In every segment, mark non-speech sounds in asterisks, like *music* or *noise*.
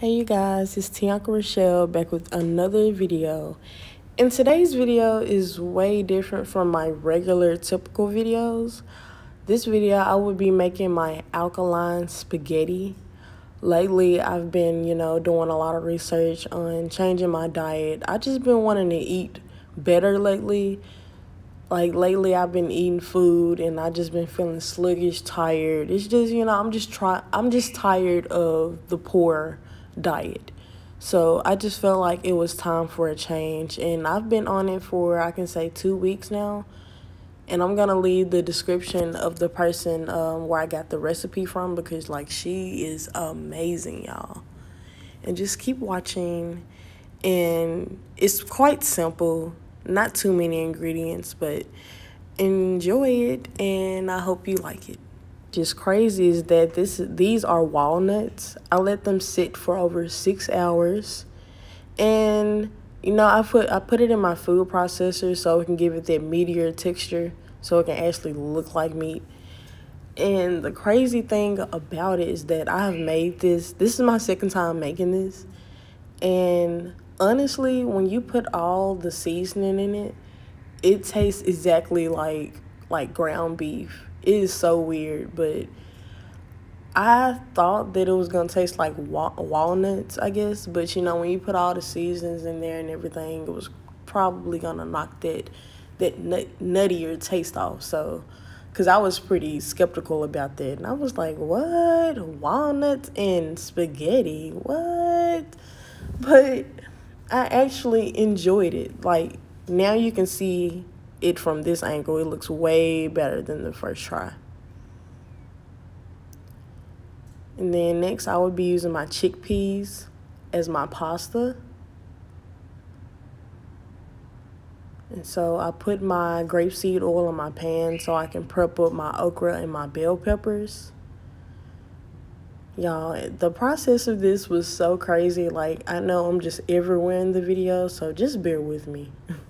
Hey you guys, it's Tianca Ràchel back with another video. And today's video is way different from my regular typical videos. This video I will be making my alkaline spaghetti. Lately I've been, you know, doing a lot of research on changing my diet. I just been wanting to eat better lately. Like lately I've been eating food and I just been feeling sluggish, tired. It's just, you know, I'm just try I'm just tired of the poor diet. So I just felt like it was time for a change. And I've been on it for, I can say, two weeks now. And I'm going to leave the description of the person um, where I got the recipe from because, like, she is amazing, y'all. And just keep watching. And it's quite simple, not too many ingredients, but enjoy it. And I hope you like it just crazy is that this these are walnuts. I let them sit for over six hours, and you know I put I put it in my food processor so it can give it that meatier texture, so it can actually look like meat. And the crazy thing about it is that I have made this. This is my second time making this, and honestly, when you put all the seasoning in it, it tastes exactly like like ground beef is so weird, but I thought that it was gonna taste like wa- walnuts, I guess. But you know, when you put all the seasons in there and everything, it was probably gonna knock that that nut- nuttier taste off. So, cause I was pretty skeptical about that, and I was like, "What walnuts and spaghetti? What?" But I actually enjoyed it. Like now, you can see it from this angle, it looks way better than the first try. And then next I would be using my chickpeas as my pasta. And so I put my grapeseed oil in my pan so I can prep up my okra and my bell peppers. Y'all, the process of this was so crazy. Like, I know I'm just everywhere in the video, so just bear with me. *laughs*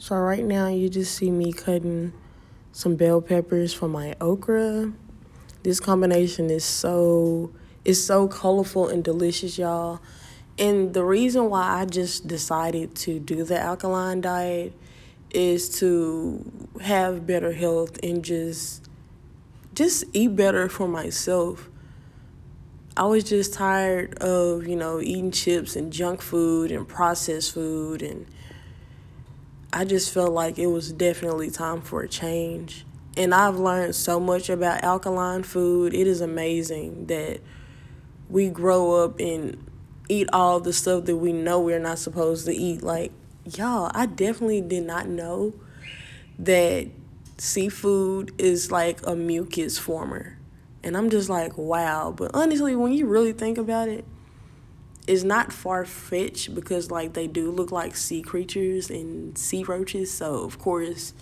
So right now you just see me cutting some bell peppers for my okra. This combination is so it's so colorful and delicious, y'all. And the reason why I just decided to do the alkaline diet is to have better health and just just eat better for myself. I was just tired of, you know, eating chips and junk food and processed food and I just felt like it was definitely time for a change. And I've learned so much about alkaline food. It is amazing that we grow up and eat all the stuff that we know we're not supposed to eat. Like, y'all, I definitely did not know that seafood is like a mucus former. And I'm just like, wow. But honestly, when you really think about it, it's not far fetched because like they do look like sea creatures and sea roaches, so of course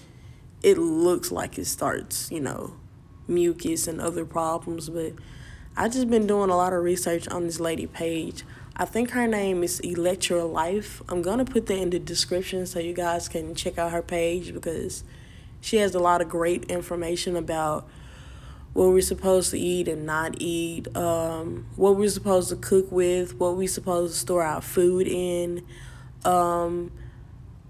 it looks like it starts, you know, mucus and other problems, but I just been doing a lot of research on this lady page. I think her name is Electra Life. I'm gonna put that in the description so you guys can check out her page because she has a lot of great information about what we're supposed to eat and not eat, um, what we're supposed to cook with, what we're supposed to store our food in. Um,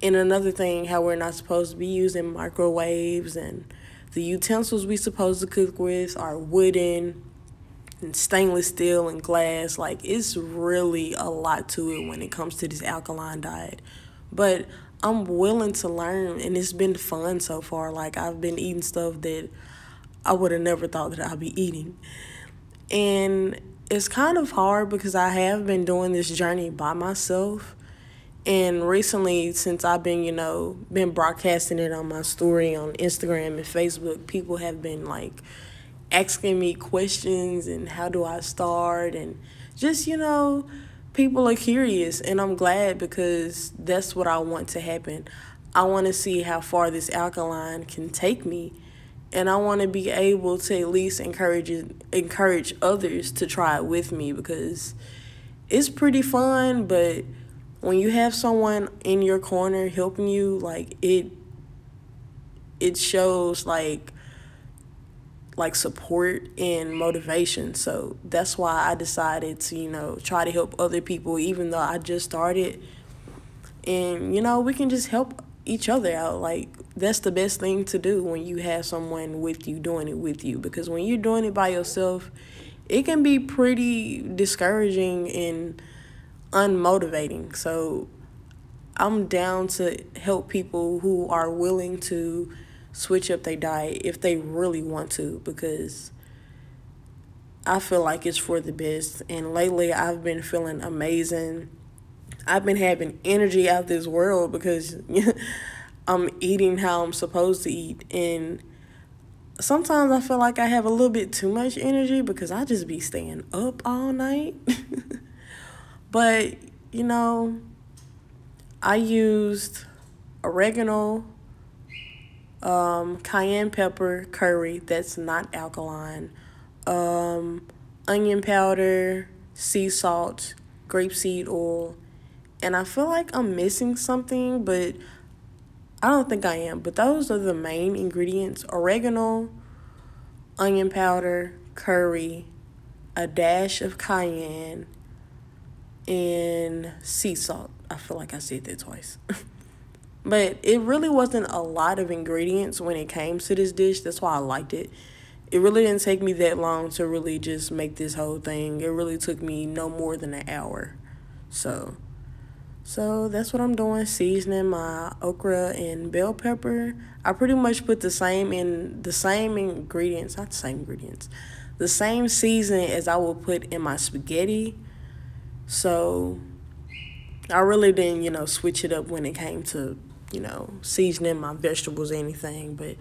and another thing, how we're not supposed to be using microwaves and the utensils we're supposed to cook with are wooden and stainless steel and glass. Like, it's really a lot to it when it comes to this alkaline diet. But I'm willing to learn, and it's been fun so far. Like, I've been eating stuff that I would have never thought that I'd be eating. And it's kind of hard because I have been doing this journey by myself. And recently, since I've been, you know, been broadcasting it on my story on Instagram and Facebook, people have been like asking me questions and how do I start and just, you know, people are curious and I'm glad because that's what I want to happen. I want to see how far this alkaline can take me and I want to be able to at least encourage encourage others to try it with me because it's pretty fun, but when you have someone in your corner helping you, like it it shows like like support and motivation. So that's why I decided to, you know, try to help other people even though I just started. And you know, we can just help each other out. Like that's the best thing to do when you have someone with you doing it with you because when you're doing it by yourself, it can be pretty discouraging and unmotivating. So I'm down to help people who are willing to switch up their diet if they really want to because I feel like it's for the best. And lately I've been feeling amazing. I've been having energy out this world because *laughs* I'm eating how I'm supposed to eat and sometimes I feel like I have a little bit too much energy because I just be staying up all night. *laughs* but, you know, I used oregano, um, cayenne pepper, curry that's not alkaline, um, onion powder, sea salt, grapeseed oil, and I feel like I'm missing something, but I don't think I am, but those are the main ingredients oregano, onion powder, curry, a dash of cayenne, and sea salt. I feel like I said that twice. *laughs* but it really wasn't a lot of ingredients when it came to this dish. That's why I liked it. It really didn't take me that long to really just make this whole thing. It really took me no more than an hour. So. So that's what I'm doing, seasoning my okra and bell pepper. I pretty much put the same in the same ingredients, not the same ingredients, the same seasoning as I would put in my spaghetti. So I really didn't, you know, switch it up when it came to, you know, seasoning my vegetables or anything, but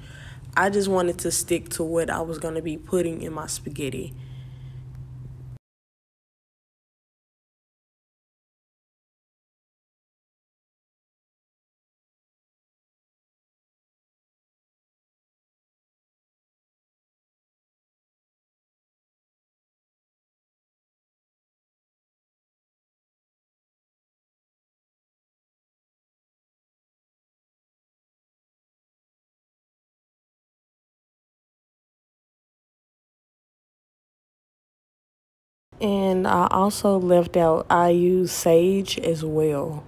I just wanted to stick to what I was going to be putting in my spaghetti. And I also left out, I use sage as well.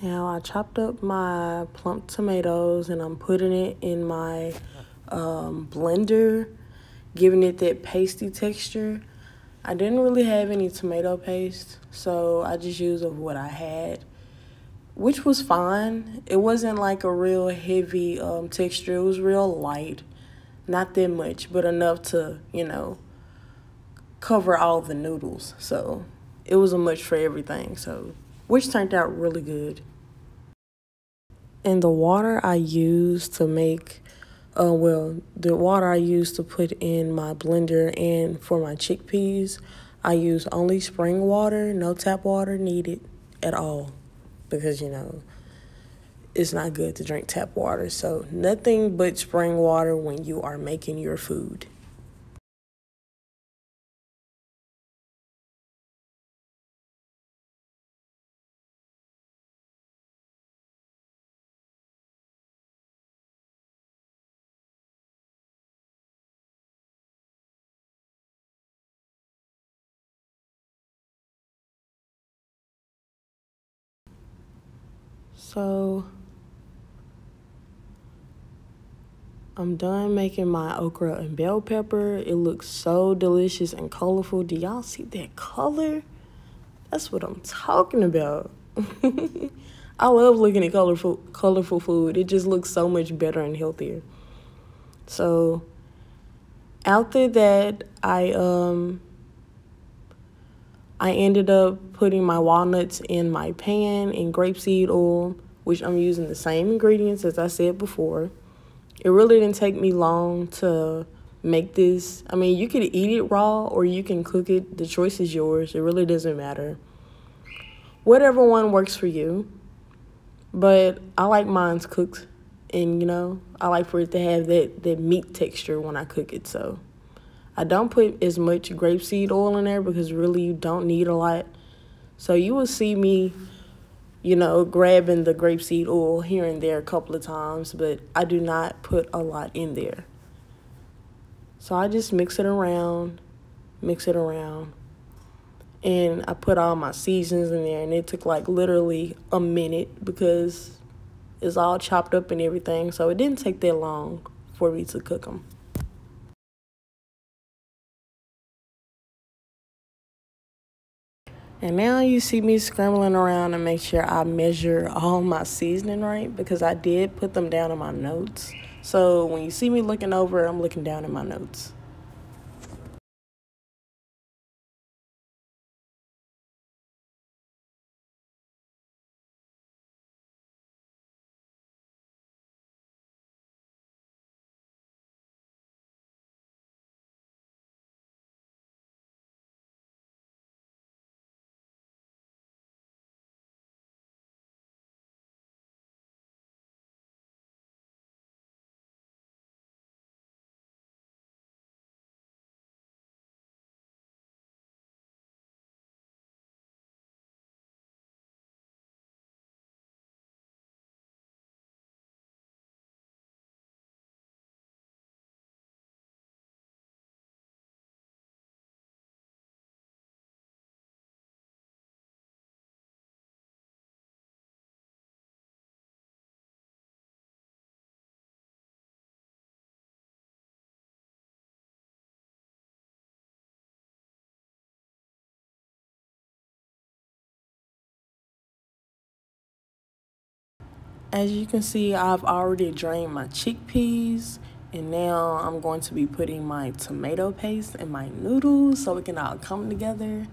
Now I chopped up my plump tomatoes and I'm putting it in my um, blender, giving it that pasty texture. I didn't really have any tomato paste, so I just used of what I had, which was fine. It wasn't like a real heavy um, texture. It was real light, not that much, but enough to, you know, cover all the noodles. So it was a much for everything. So which turned out really good. And the water I used to make, uh, well, the water I used to put in my blender and for my chickpeas, I use only spring water, no tap water needed at all because, you know, it's not good to drink tap water. So, nothing but spring water when you are making your food. So I'm done making my okra and bell pepper. It looks so delicious and colorful. Do y'all see that color? That's what I'm talking about. *laughs* I love looking at colorful colorful food. It just looks so much better and healthier. So after that, I um I ended up putting my walnuts in my pan in grapeseed oil, which I'm using the same ingredients as I said before. It really didn't take me long to make this. I mean, you could eat it raw or you can cook it. The choice is yours. It really doesn't matter. Whatever one works for you. But I like mine's cooked and you know, I like for it to have that that meat texture when I cook it. So I don't put as much grapeseed oil in there because really you don't need a lot. So you will see me you know, grabbing the grapeseed oil here and there a couple of times, but I do not put a lot in there. So I just mix it around, mix it around, and I put all my seasons in there, and it took like literally a minute because it's all chopped up and everything, so it didn't take that long for me to cook them. And now you see me scrambling around to make sure I measure all my seasoning right because I did put them down in my notes. So when you see me looking over, I'm looking down in my notes. As you can see, I've already drained my chickpeas and now I'm going to be putting my tomato paste in my noodles so it can all come together.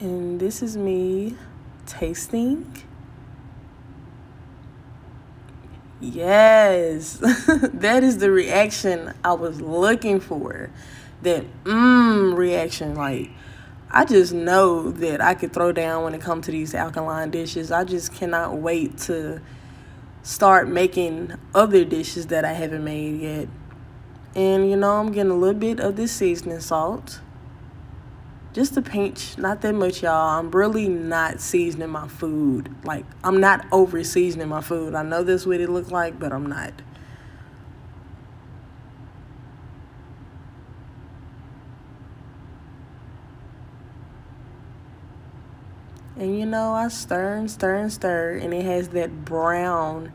And this is me tasting. Yes, *laughs* that is the reaction I was looking for. That mmm reaction. Like, I just know that I could throw down when it comes to these alkaline dishes. I just cannot wait to start making other dishes that I haven't made yet. And you know, I'm getting a little bit of this seasoning salt just a pinch, not that much, y'all. I'm really not seasoning my food. Like, I'm not over seasoning my food. I know this what it looks like, but I'm not. And you know, I stir and stir and stir, and it has that brown,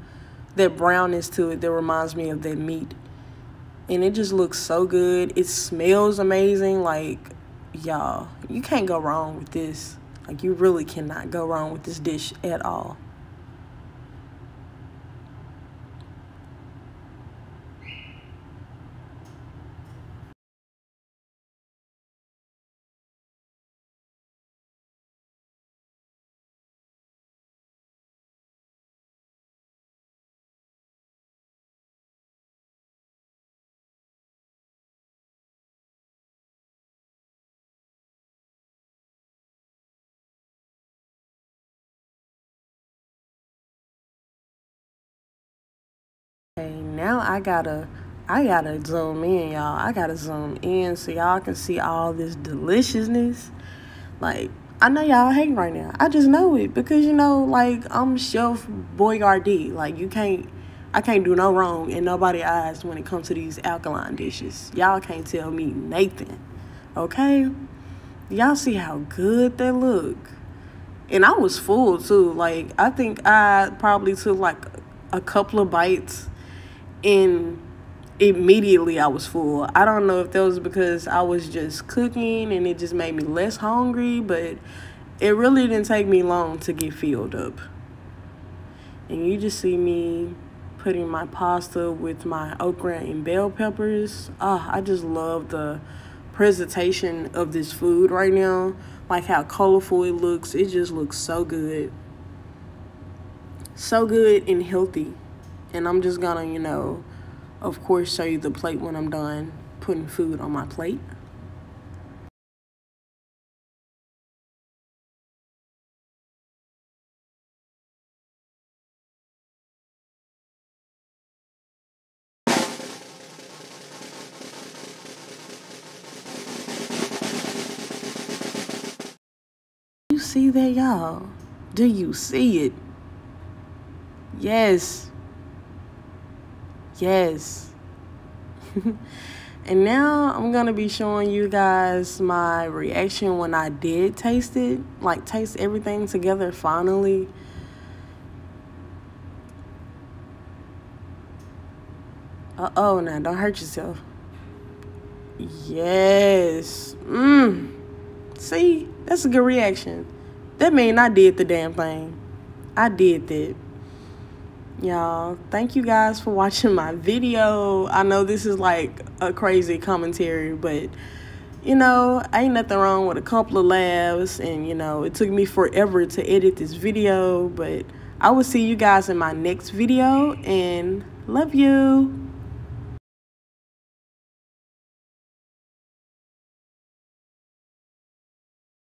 that brownness to it that reminds me of that meat. And it just looks so good. It smells amazing. Like, y'all, you can't go wrong with this. Like, you really cannot go wrong with this dish at all. Okay, now I gotta I gotta zoom in, y'all. I gotta zoom in so y'all can see all this deliciousness. Like, I know y'all hating right now. I just know it because you know, like I'm Chef Boyardee. Like you can't I can't do no wrong in nobody's eyes when it comes to these alkaline dishes. Y'all can't tell me Nathan. Okay? Y'all see how good they look. And I was full too. Like I think I probably took like a couple of bites and immediately I was full. I don't know if that was because I was just cooking and it just made me less hungry, but it really didn't take me long to get filled up. And you just see me putting my pasta with my okra and bell peppers. Ah, I just love the presentation of this food right now. Like how colorful it looks. It just looks so good. So good and healthy. And I'm just gonna, you know, of course, show you the plate when I'm done putting food on my plate. You see that, y'all? Do you see it? Yes. Yes. *laughs* and now I'm going to be showing you guys my reaction when I did taste it. Like, taste everything together finally. Uh-oh, now don't hurt yourself. Yes. Mmm. See? That's a good reaction. That mean I did the damn thing. I did that y'all thank you guys for watching my video. I know this is like a crazy commentary but you know ain't nothing wrong with a couple of laughs and you know it took me forever to edit this video but i will see you guys in my next video and love you